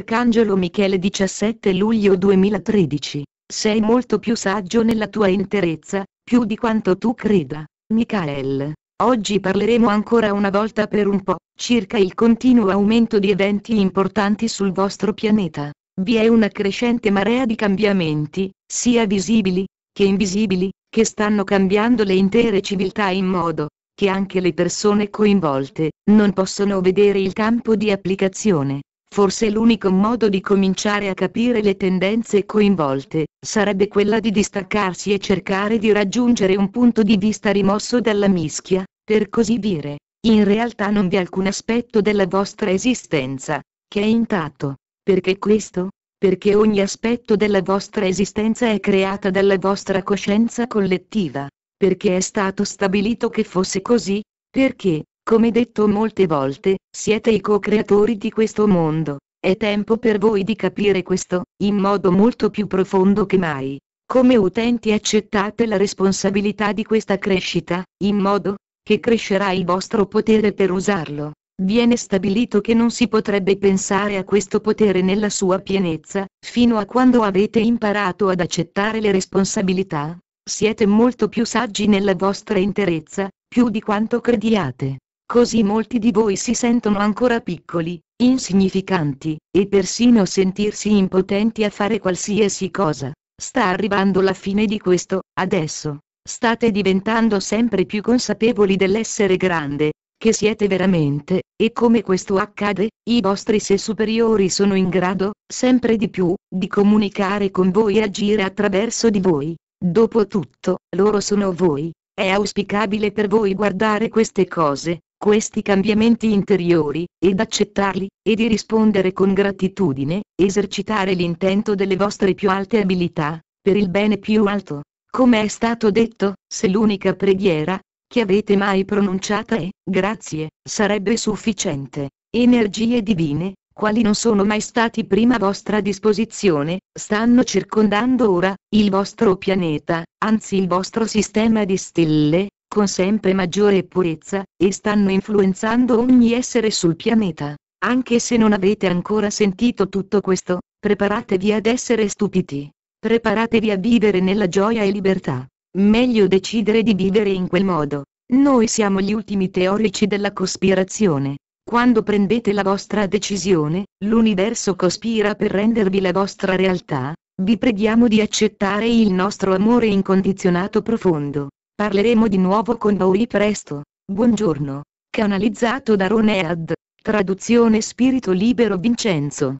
Arcangelo Michele 17 luglio 2013. Sei molto più saggio nella tua interezza, più di quanto tu creda. Michael. Oggi parleremo ancora una volta per un po', circa il continuo aumento di eventi importanti sul vostro pianeta. Vi è una crescente marea di cambiamenti, sia visibili, che invisibili, che stanno cambiando le intere civiltà in modo, che anche le persone coinvolte, non possono vedere il campo di applicazione. Forse l'unico modo di cominciare a capire le tendenze coinvolte, sarebbe quella di distaccarsi e cercare di raggiungere un punto di vista rimosso dalla mischia, per così dire. In realtà non vi è alcun aspetto della vostra esistenza, che è intatto. Perché questo? Perché ogni aspetto della vostra esistenza è creata dalla vostra coscienza collettiva. Perché è stato stabilito che fosse così? Perché, come detto molte volte, siete i co-creatori di questo mondo. È tempo per voi di capire questo, in modo molto più profondo che mai. Come utenti accettate la responsabilità di questa crescita, in modo che crescerà il vostro potere per usarlo. Viene stabilito che non si potrebbe pensare a questo potere nella sua pienezza, fino a quando avete imparato ad accettare le responsabilità. Siete molto più saggi nella vostra interezza, più di quanto crediate. Così molti di voi si sentono ancora piccoli, insignificanti, e persino sentirsi impotenti a fare qualsiasi cosa. Sta arrivando la fine di questo, adesso. State diventando sempre più consapevoli dell'essere grande, che siete veramente, e come questo accade, i vostri sé superiori sono in grado, sempre di più, di comunicare con voi e agire attraverso di voi. Dopotutto, loro sono voi. È auspicabile per voi guardare queste cose, questi cambiamenti interiori, ed accettarli, e di rispondere con gratitudine, esercitare l'intento delle vostre più alte abilità, per il bene più alto. Come è stato detto, se l'unica preghiera, che avete mai pronunciata è, grazie, sarebbe sufficiente. Energie divine, quali non sono mai stati prima a vostra disposizione, stanno circondando ora, il vostro pianeta, anzi il vostro sistema di stelle, con sempre maggiore purezza, e stanno influenzando ogni essere sul pianeta. Anche se non avete ancora sentito tutto questo, preparatevi ad essere stupiti. Preparatevi a vivere nella gioia e libertà. Meglio decidere di vivere in quel modo. Noi siamo gli ultimi teorici della cospirazione. Quando prendete la vostra decisione, l'universo cospira per rendervi la vostra realtà. Vi preghiamo di accettare il nostro amore incondizionato profondo. Parleremo di nuovo con voi presto. Buongiorno. Canalizzato da Ronead. Traduzione Spirito Libero Vincenzo.